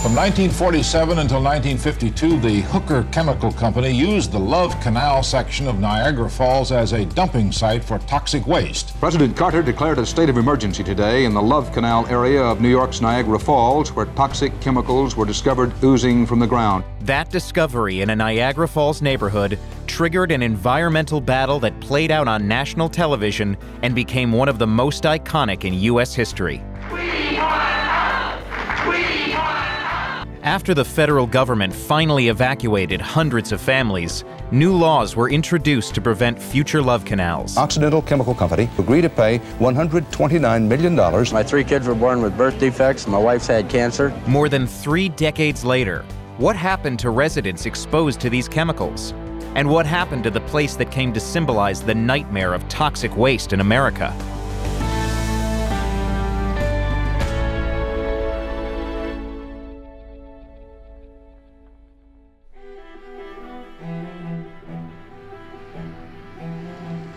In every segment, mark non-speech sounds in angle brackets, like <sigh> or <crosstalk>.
From 1947 until 1952, the Hooker Chemical Company used the Love Canal section of Niagara Falls as a dumping site for toxic waste. President Carter declared a state of emergency today in the Love Canal area of New York's Niagara Falls, where toxic chemicals were discovered oozing from the ground. That discovery in a Niagara Falls neighborhood triggered an environmental battle that played out on national television and became one of the most iconic in U.S. history. After the federal government finally evacuated hundreds of families, new laws were introduced to prevent future love canals. Occidental Chemical Company agreed to pay $129 million. My three kids were born with birth defects. My wife's had cancer. More than three decades later, what happened to residents exposed to these chemicals? And what happened to the place that came to symbolize the nightmare of toxic waste in America?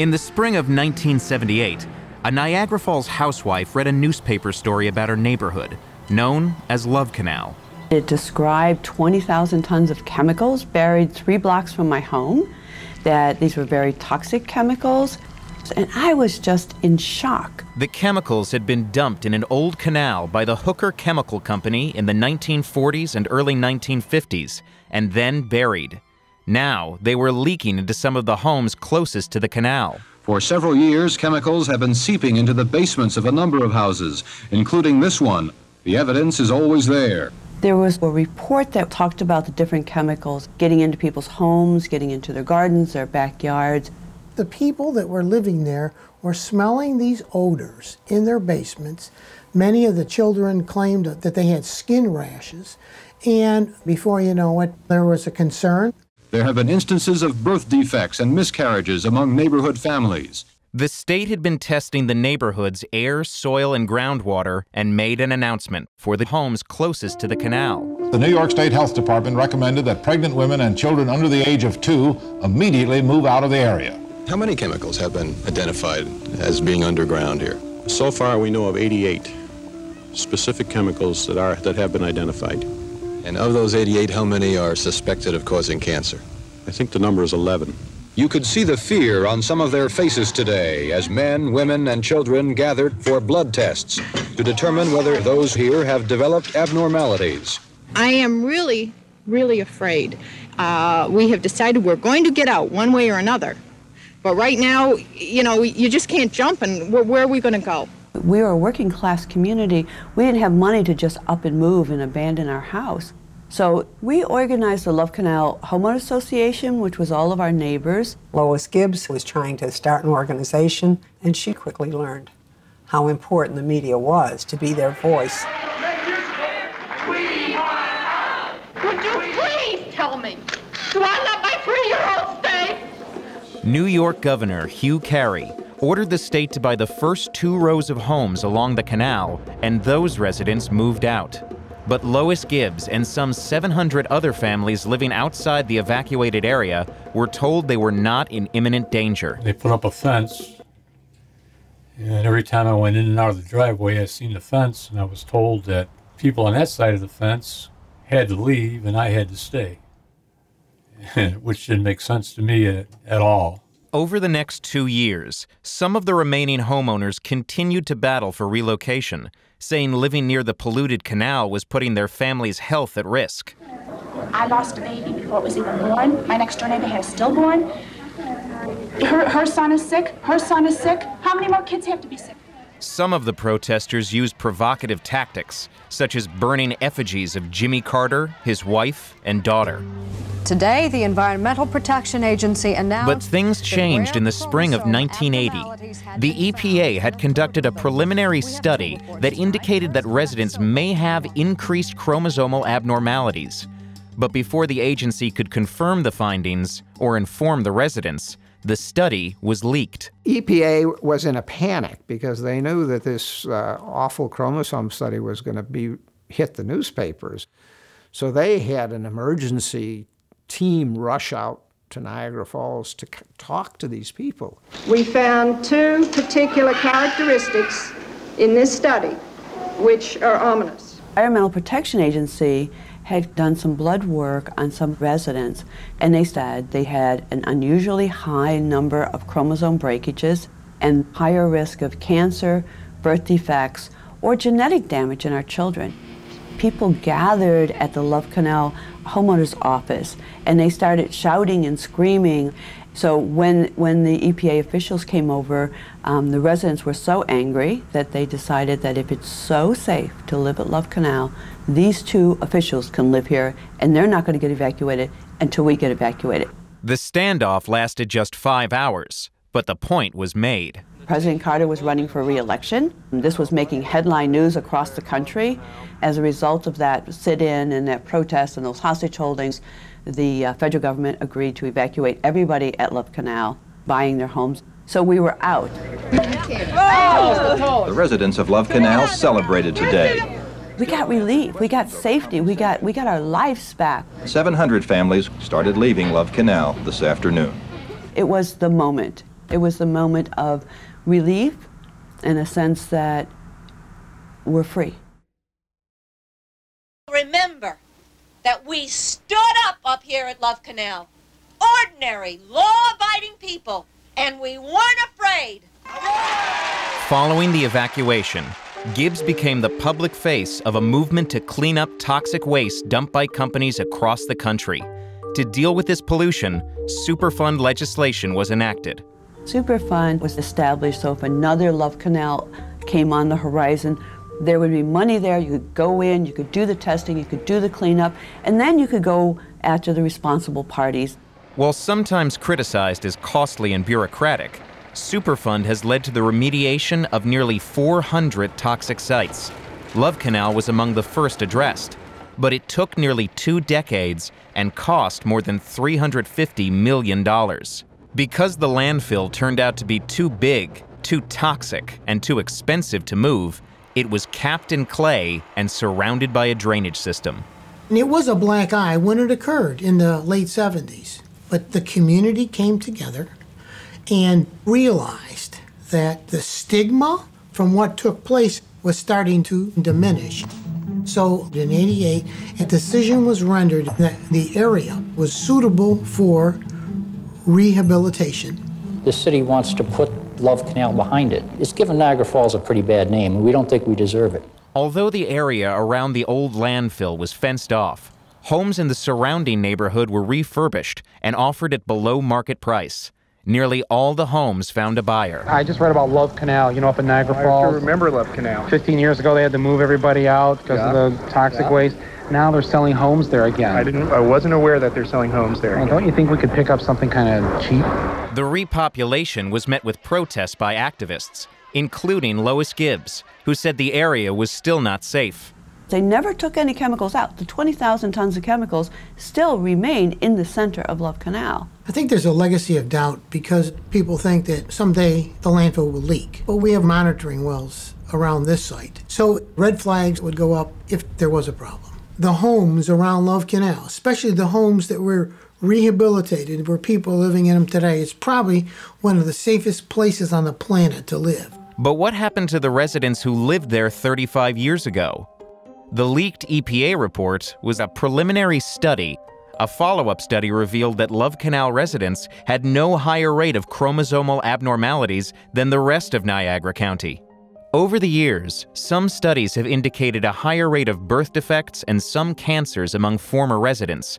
In the spring of 1978, a Niagara Falls housewife read a newspaper story about her neighborhood, known as Love Canal. It described 20,000 tons of chemicals buried three blocks from my home, that these were very toxic chemicals, and I was just in shock. The chemicals had been dumped in an old canal by the Hooker Chemical Company in the 1940s and early 1950s, and then buried. Now, they were leaking into some of the homes closest to the canal. For several years, chemicals have been seeping into the basements of a number of houses, including this one. The evidence is always there. There was a report that talked about the different chemicals getting into people's homes, getting into their gardens, their backyards. The people that were living there were smelling these odors in their basements. Many of the children claimed that they had skin rashes. And before you know it, there was a concern. There have been instances of birth defects and miscarriages among neighborhood families. The state had been testing the neighborhood's air, soil, and groundwater and made an announcement for the homes closest to the canal. The New York State Health Department recommended that pregnant women and children under the age of two immediately move out of the area. How many chemicals have been identified as being underground here? So far, we know of 88 specific chemicals that, are, that have been identified. And of those 88, how many are suspected of causing cancer? I think the number is 11. You could see the fear on some of their faces today as men, women, and children gathered for blood tests to determine whether those here have developed abnormalities. I am really, really afraid. Uh, we have decided we're going to get out one way or another. But right now, you know, you just can't jump, and where, where are we going to go? We were a working class community. We didn't have money to just up and move and abandon our house. So we organized the Love Canal Homeowner Association, which was all of our neighbors. Lois Gibbs was trying to start an organization, and she quickly learned how important the media was to be their voice. Would you please tell me, do I let my three-year-old stay? New York Governor Hugh Carey ordered the state to buy the first two rows of homes along the canal, and those residents moved out. But Lois Gibbs and some 700 other families living outside the evacuated area were told they were not in imminent danger. They put up a fence, and every time I went in and out of the driveway, I seen the fence, and I was told that people on that side of the fence had to leave and I had to stay, <laughs> which didn't make sense to me at, at all. Over the next two years, some of the remaining homeowners continued to battle for relocation, saying living near the polluted canal was putting their family's health at risk. I lost a baby before it was even born. My next door neighbor had a stillborn. Her, her son is sick. Her son is sick. How many more kids have to be sick? Some of the protesters used provocative tactics, such as burning effigies of Jimmy Carter, his wife, and daughter. Today, the Environmental Protection Agency announced. But things changed in the spring of 1980. The EPA had conducted a preliminary study that indicated that residents may have increased chromosomal abnormalities. But before the agency could confirm the findings or inform the residents, the study was leaked. EPA was in a panic because they knew that this uh, awful chromosome study was going to be hit the newspapers. So they had an emergency team rush out to Niagara Falls to talk to these people. We found two particular characteristics in this study which are ominous. Environmental Protection Agency had done some blood work on some residents, and they said they had an unusually high number of chromosome breakages and higher risk of cancer, birth defects, or genetic damage in our children. People gathered at the Love Canal homeowner's office and they started shouting and screaming. So when, when the EPA officials came over, um, the residents were so angry that they decided that if it's so safe to live at Love Canal, these two officials can live here and they're not going to get evacuated until we get evacuated. The standoff lasted just five hours, but the point was made. President Carter was running for reelection. This was making headline news across the country. As a result of that sit in and that protest and those hostage holdings, the uh, federal government agreed to evacuate everybody at Love Canal, buying their homes. So we were out. The residents of Love Canal celebrated today. We got relief, we got safety, we got, we got our lives back. 700 families started leaving Love Canal this afternoon. It was the moment. It was the moment of relief in a sense that we're free. Remember that we stood up up here at Love Canal, ordinary, law-abiding people, and we weren't afraid. Following the evacuation, Gibbs became the public face of a movement to clean up toxic waste dumped by companies across the country. To deal with this pollution, Superfund legislation was enacted. Superfund was established so if another Love Canal came on the horizon, there would be money there. You could go in, you could do the testing, you could do the cleanup, and then you could go after the responsible parties. While sometimes criticized as costly and bureaucratic, Superfund has led to the remediation of nearly 400 toxic sites. Love Canal was among the first addressed, but it took nearly two decades and cost more than $350 million. Because the landfill turned out to be too big, too toxic, and too expensive to move, it was capped in clay and surrounded by a drainage system. And it was a black eye when it occurred in the late 70s. But the community came together and realized that the stigma from what took place was starting to diminish. So in 88, a decision was rendered that the area was suitable for rehabilitation. The city wants to put Love Canal behind it. It's given Niagara Falls a pretty bad name, and we don't think we deserve it. Although the area around the old landfill was fenced off, homes in the surrounding neighborhood were refurbished and offered at below market price. Nearly all the homes found a buyer. I just read about Love Canal, you know, up in Niagara Falls. I remember Love Canal. 15 years ago, they had to move everybody out because yeah. of the toxic yeah. waste. Now they're selling homes there again. I didn't. I wasn't aware that they're selling homes there. Well, don't you think we could pick up something kind of cheap? The repopulation was met with protests by activists, including Lois Gibbs, who said the area was still not safe. They never took any chemicals out. The 20,000 tons of chemicals still remain in the center of Love Canal. I think there's a legacy of doubt because people think that someday the landfill will leak. But we have monitoring wells around this site. So red flags would go up if there was a problem. The homes around Love Canal, especially the homes that were rehabilitated where people are living in them today, it's probably one of the safest places on the planet to live. But what happened to the residents who lived there 35 years ago? The leaked EPA report was a preliminary study. A follow up study revealed that Love Canal residents had no higher rate of chromosomal abnormalities than the rest of Niagara County. Over the years, some studies have indicated a higher rate of birth defects and some cancers among former residents.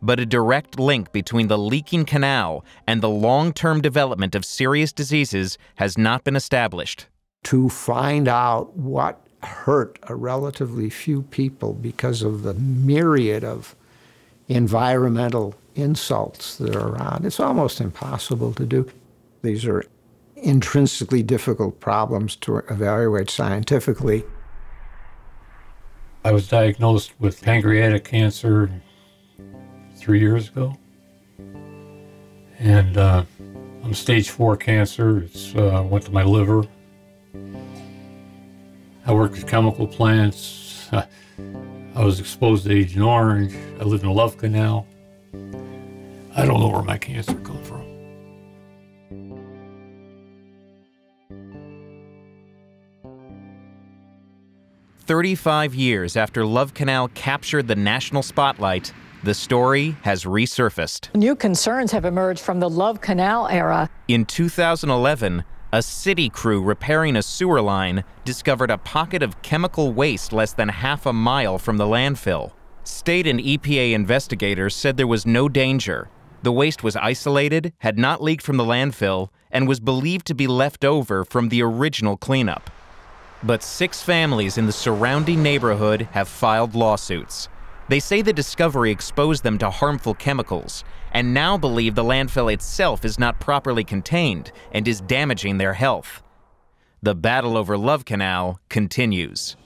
But a direct link between the leaking canal and the long term development of serious diseases has not been established. To find out what hurt a relatively few people because of the myriad of environmental insults that are around. It's almost impossible to do. These are intrinsically difficult problems to evaluate scientifically. I was diagnosed with pancreatic cancer three years ago. And uh, I'm stage four cancer. It's uh, went to my liver. I worked at chemical plants. <laughs> I was exposed to Agent Orange. I lived in a Love Canal. I don't know where my cancer comes from. 35 years after Love Canal captured the national spotlight, the story has resurfaced. New concerns have emerged from the Love Canal era. In 2011, a city crew repairing a sewer line discovered a pocket of chemical waste less than half a mile from the landfill. State and EPA investigators said there was no danger. The waste was isolated, had not leaked from the landfill, and was believed to be left over from the original cleanup. But six families in the surrounding neighborhood have filed lawsuits. They say the discovery exposed them to harmful chemicals and now believe the landfill itself is not properly contained and is damaging their health. The battle over Love Canal continues.